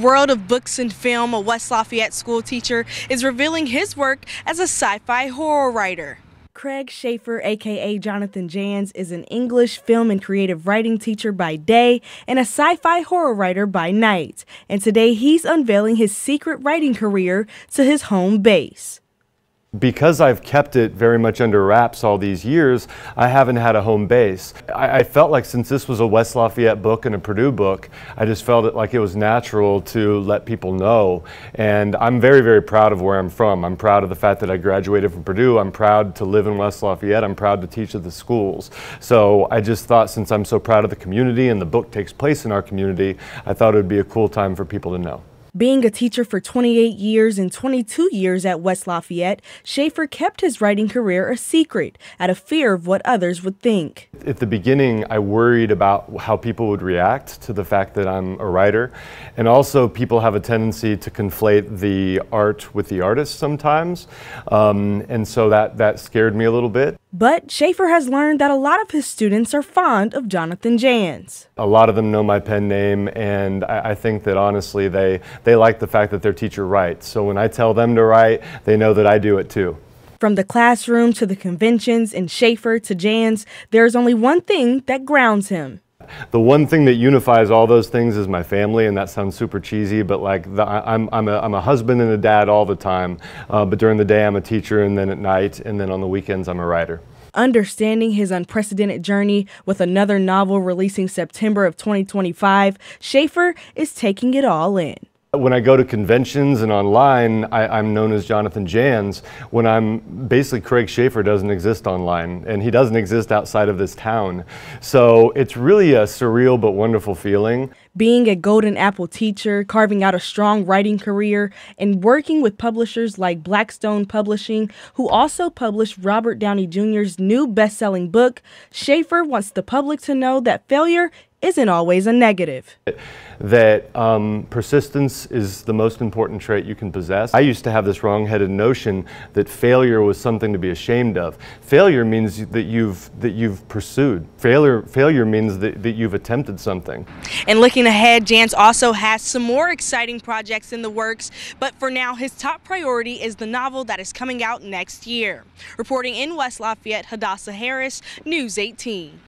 World of Books and Film, a West Lafayette school teacher, is revealing his work as a sci-fi horror writer. Craig Schaeffer, aka Jonathan Janz, is an English, film, and creative writing teacher by day and a sci fi horror writer by night. And today he's unveiling his secret writing career to his home base because I've kept it very much under wraps all these years, I haven't had a home base. I, I, felt like since this was a West Lafayette book and a Purdue book, I just felt it like it was natural to let people know. And I'm very, very proud of where I'm from. I'm proud of the fact that I graduated from Purdue. I'm proud to live in West Lafayette. I'm proud to teach at the schools. So I just thought since I'm so proud of the community and the book takes place in our community, I thought it would be a cool time for people to know. Being a teacher for 28 years and 22 years at West Lafayette, Schaeffer kept his writing career a secret out of fear of what others would think. At the beginning, I worried about how people would react to the fact that I'm a writer. And also, people have a tendency to conflate the art with the artist sometimes. Um, and so that, that scared me a little bit. But Schaeffer has learned that a lot of his students are fond of Jonathan Janz. A lot of them know my pen name, and I, I, think that honestly they, they like the fact that their teacher writes. So when I tell them to write, they know that I do it too. From the classroom to the conventions and Schaeffer to Janz, there is only one thing that grounds him the one thing that unifies all those things is my family, and that sounds super cheesy, but like the, I'm, I'm, a, I'm a husband and a dad all the time. Uh, but during the day, I'm a teacher, and then at night, and then on the weekends, I'm a writer. Understanding his unprecedented journey with another novel releasing September of 2025, Schaeffer is taking it all in. When I go to conventions and online, I, am known as Jonathan Janz. When I'm basically Craig Schaeffer doesn't exist online, and he doesn't exist outside of this town. So it's really a surreal but wonderful feeling. Being a Golden Apple teacher, carving out a strong writing career, and working with publishers like Blackstone Publishing, who also published Robert Downey Jr.'s new best selling book, Schaeffer wants the public to know that failure isn't always a negative. That um, persistence is the most important trait you can possess. I used to have this wrong-headed notion that failure was something to be ashamed of. Failure means that you've that you've pursued. Failure failure means that, that you've attempted something. And looking ahead, Janz also has some more exciting projects in the works, but for now his top priority is the novel that is coming out next year. Reporting in West Lafayette, Hadassah Harris, News 18.